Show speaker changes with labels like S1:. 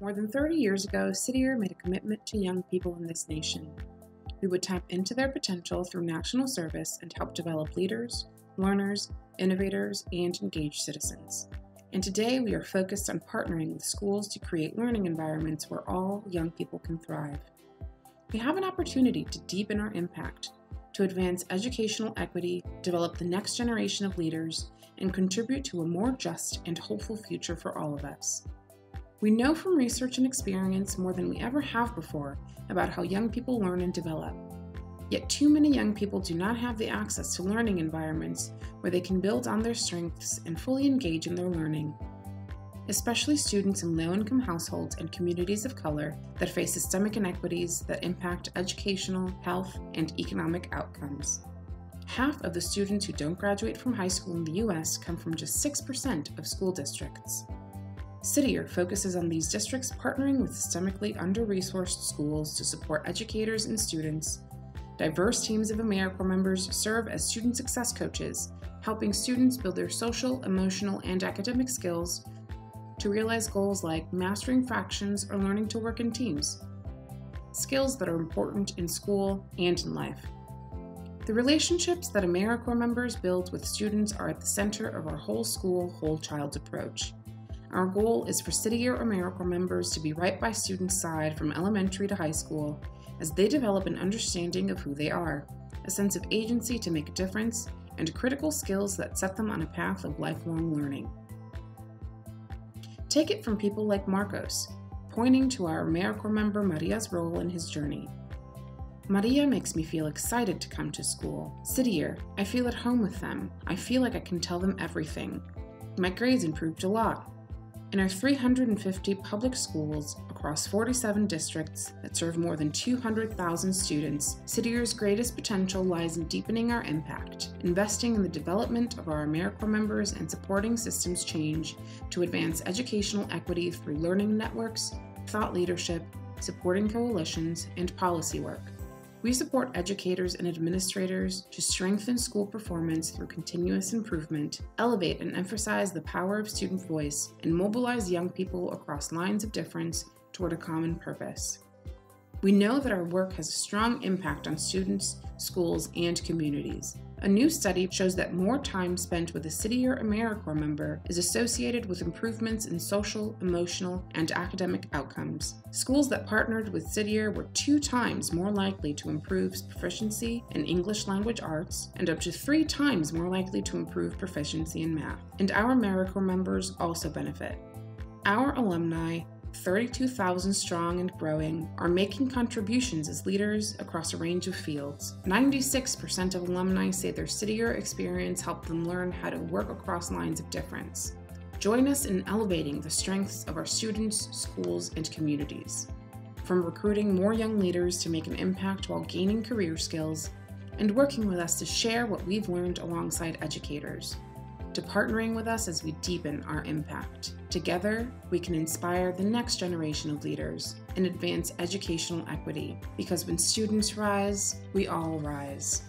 S1: More than 30 years ago, City made a commitment to young people in this nation. We would tap into their potential through national service and help develop leaders, learners, innovators, and engaged citizens. And today we are focused on partnering with schools to create learning environments where all young people can thrive. We have an opportunity to deepen our impact, to advance educational equity, develop the next generation of leaders, and contribute to a more just and hopeful future for all of us. We know from research and experience more than we ever have before about how young people learn and develop. Yet, too many young people do not have the access to learning environments where they can build on their strengths and fully engage in their learning. Especially students in low income households and communities of color that face systemic inequities that impact educational, health, and economic outcomes. Half of the students who don't graduate from high school in the US come from just 6% of school districts. City Year focuses on these districts partnering with systemically under resourced schools to support educators and students. Diverse teams of AmeriCorps members serve as student success coaches, helping students build their social, emotional, and academic skills to realize goals like mastering fractions or learning to work in teams. Skills that are important in school and in life. The relationships that AmeriCorps members build with students are at the center of our whole school, whole child approach. Our goal is for City Year AmeriCorps members to be right by students' side from elementary to high school as they develop an understanding of who they are, a sense of agency to make a difference, and critical skills that set them on a path of lifelong learning. Take it from people like Marcos, pointing to our AmeriCorps member Maria's role in his journey. Maria makes me feel excited to come to school. City Year, I feel at home with them. I feel like I can tell them everything. My grades improved a lot. In our 350 public schools across 47 districts that serve more than 200,000 students, City Year's greatest potential lies in deepening our impact, investing in the development of our AmeriCorps members, and supporting systems change to advance educational equity through learning networks, thought leadership, supporting coalitions, and policy work. We support educators and administrators to strengthen school performance through continuous improvement, elevate and emphasize the power of student voice, and mobilize young people across lines of difference toward a common purpose. We know that our work has a strong impact on students, schools, and communities. A new study shows that more time spent with a City Year AmeriCorps member is associated with improvements in social, emotional, and academic outcomes. Schools that partnered with City Year were two times more likely to improve proficiency in English language arts and up to three times more likely to improve proficiency in math. And our AmeriCorps members also benefit. Our alumni 32,000 strong and growing, are making contributions as leaders across a range of fields. 96% of alumni say their City Year experience helped them learn how to work across lines of difference. Join us in elevating the strengths of our students, schools, and communities. From recruiting more young leaders to make an impact while gaining career skills, and working with us to share what we've learned alongside educators to partnering with us as we deepen our impact. Together, we can inspire the next generation of leaders and advance educational equity because when students rise, we all rise.